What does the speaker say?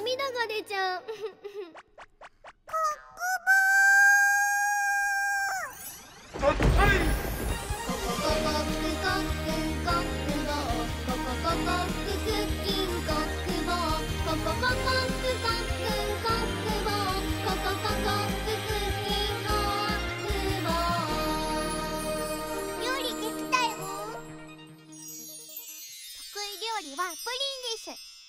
涙が出ちゃう。得意料理はプリンです